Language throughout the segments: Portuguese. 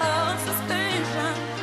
of suspicion.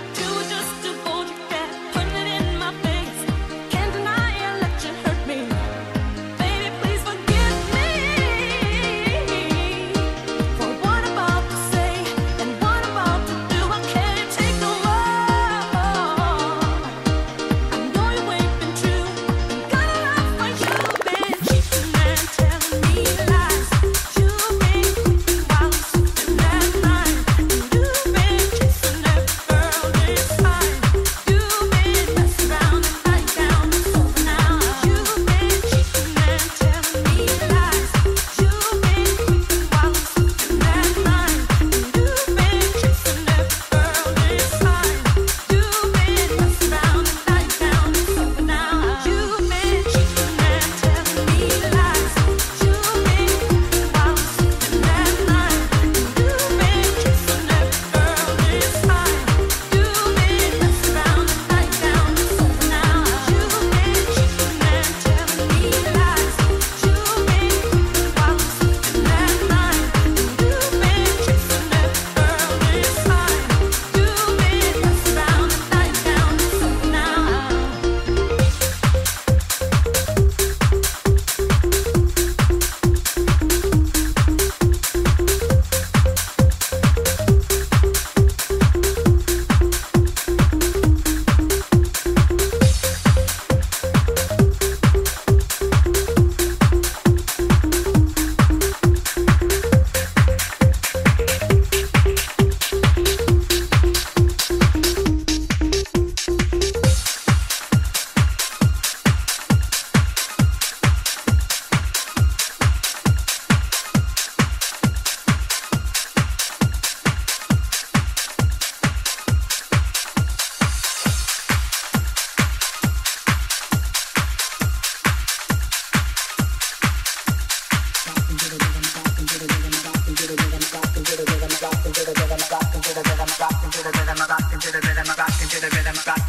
The rhythm, rock